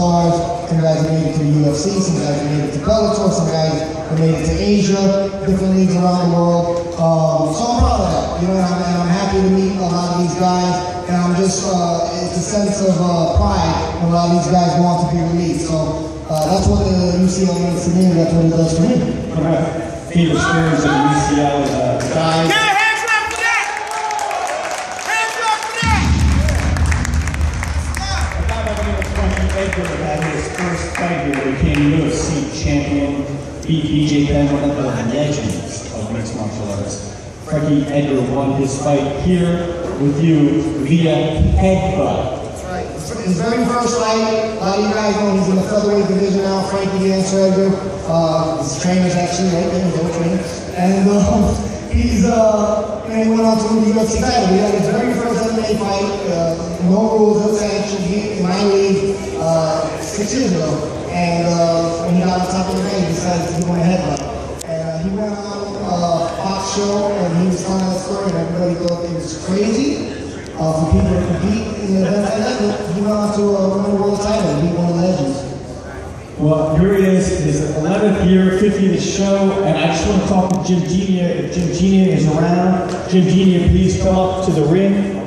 stars. Some guys made it to the UFC. Some guys made it to Bellator. Some guys made it to Asia, different leagues around the world. Um, so I'm proud of that. You know, I'm, and I'm happy to meet a lot of these guys. And I'm just, uh, it's a sense of uh, pride when a lot of these guys want to be released. So uh, that's what the UCL means to me. That's what it does for me. Of my favorite stories of the UCL. Get a hands Edgar had his first fight here, became UFC champion, beat BJ Penn, one of the legends of mixed martial arts. Frankie Edgar won his fight here with you via headbutt. That's right. His very first fight, a lot of you guys know he's in the featherweight division now, Frankie Edgar. Uh, his trainer's actually right there, he's trainer. And um, he's, uh, and he went on to win the UFC title. He had his very first MMA fight, uh, no rules, no sanctions, he, my league, uh, six years ago. And uh, when he got on top of the ring, he decided to do a headbutt. And uh, he went on uh, Fox show and he was telling that story and everybody thought it was crazy uh, for people to compete in the event like that. He went on to uh, win the world title and be one of the legends. Well, here he is, his 11th year, 50th show, and I just want to talk to Jim Genia. If Jim Genia is around, Jim Genia, please come up to the ring.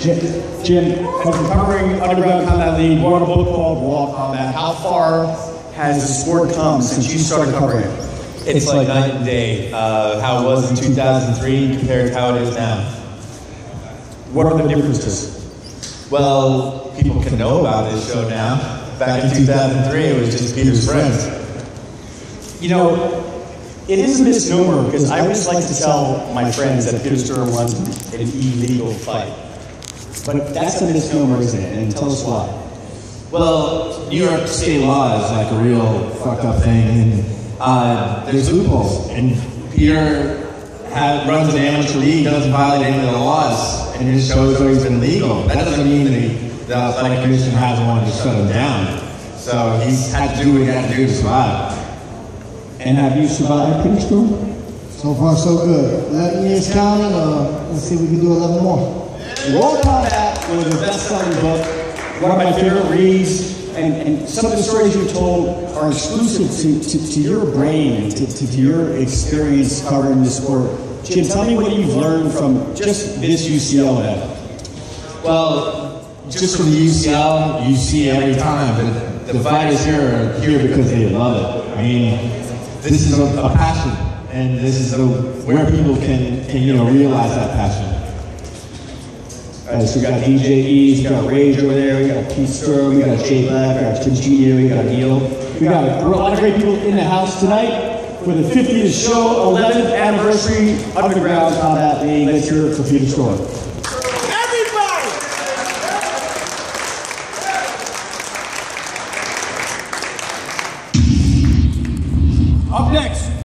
Jim, Jim been covering Underground Combat League, wrote a book called Raw Combat. How far has the sport come since you started covering it? It's like night and day. Uh, how it was in 2003 compared to how it is now. What are the differences? Well, people can know about this show now. Back in 2003, it was just Peter's friends. You know, it is a misnomer because I always like to tell my friends that Peter Storm runs an illegal fight. But that's a misnomer, isn't it? And tell us why. Well, New York state law is like a real fucked up thing, and uh, there's loopholes. And Peter ha runs an amateur league, doesn't violate any of the laws, and his show has always been legal. That doesn't mean the, the athletic commission hasn't wanted to shut him down. So he's had to do what he had to do to survive. And have you survived Peter Storm? So far, so good. 11 years counting. Uh, let's see if we can do 11 more. Raw Combat was a best-selling book, one of my favorite reads, and, and some of the stories you told are exclusive to, to, to your brain to, to, your experience covering this sport. Jim, tell me what you've learned from just this UCL event. Well, just from UCL, you see every time, the fighters here are here because they love it. I mean, this is a, a passion, and this is the, where people can, can you know realize that passion. Uh, so we got DJ East, we got Rage over there, we got Keith Sturm, we got Jay Black, we got Tim Genia, we got Neil. We got a lot of great people in the house tonight for the 50th show, 11th anniversary Underground Combat League. Let's for Peter Storm. Everybody! Up next,